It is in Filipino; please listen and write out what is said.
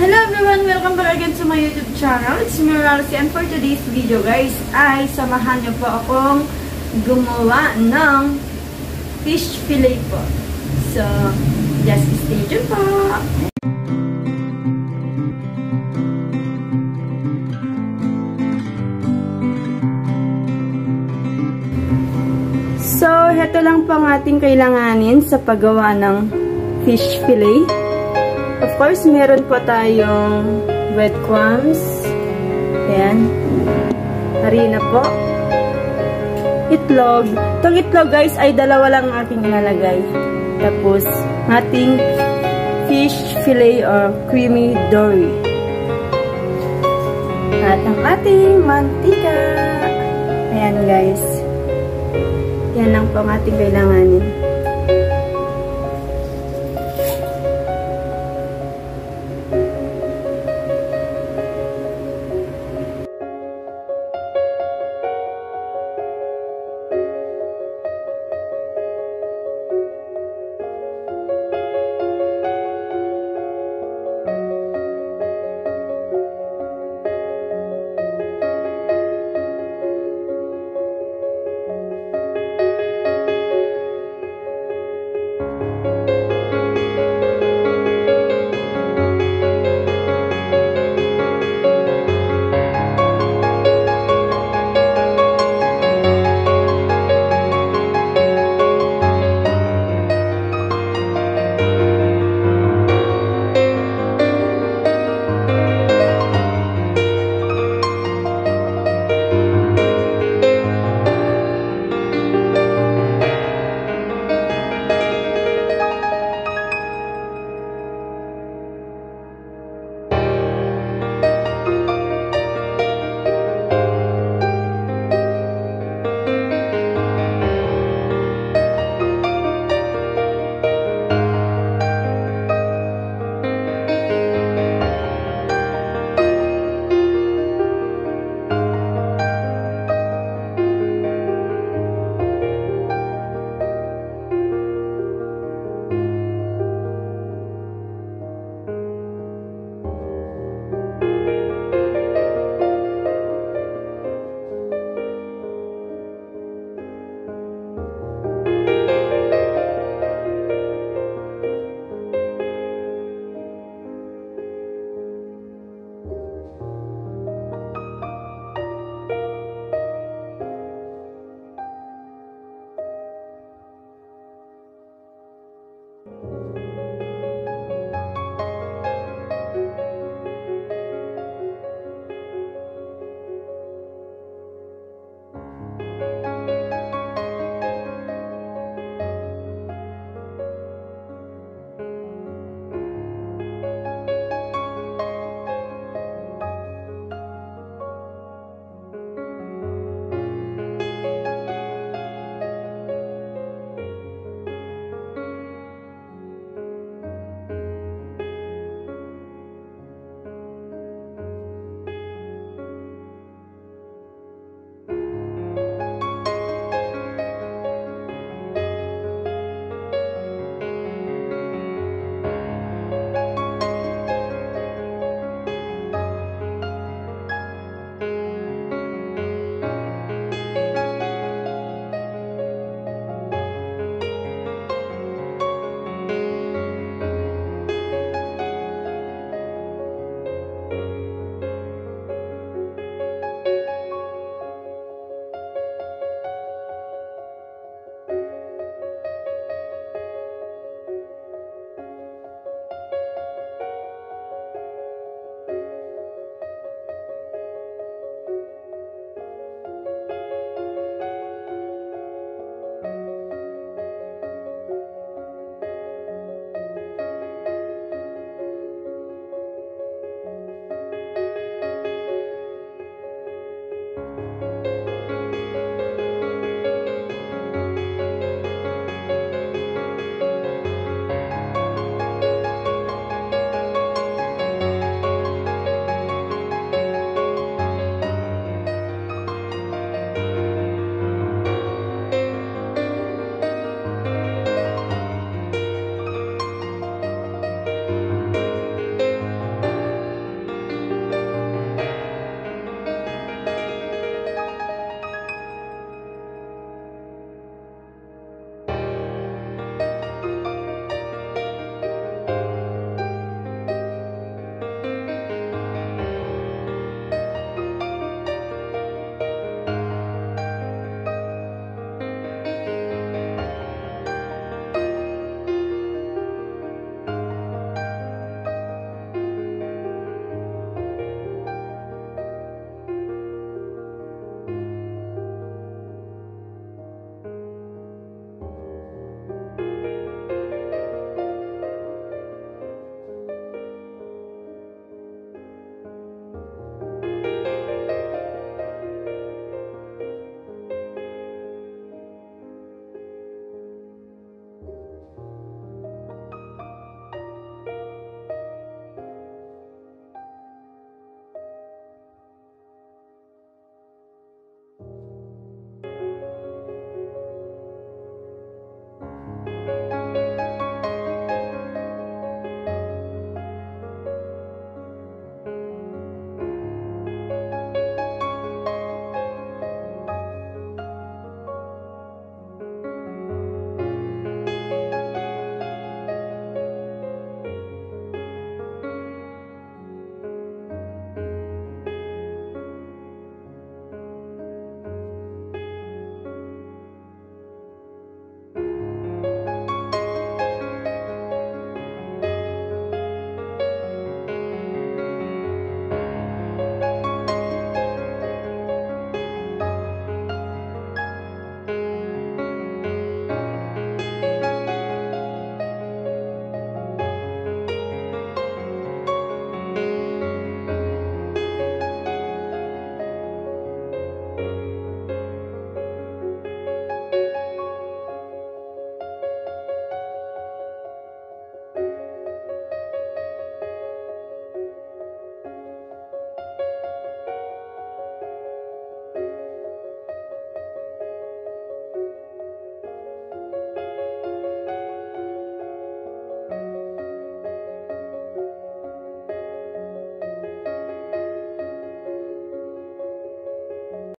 Hello everyone! Welcome back again to my YouTube channel. It's me, Ralsy. And for today's video guys, ay samahan niyo po akong gumawa ng fish fillet po. So, just stay tuned po! So, heto lang po ang ating kailanganin sa paggawa ng fish fillet. Of course, meron po tayong breadcrumbs. Ayan. Harina po. Itlog. Itong itlog, guys, ay dalawa lang ang ating ilalagay. Tapos, ating fish fillet or creamy dory. At ang ating mantika. Ayan, guys. Yan lang po ang ating kailanganin.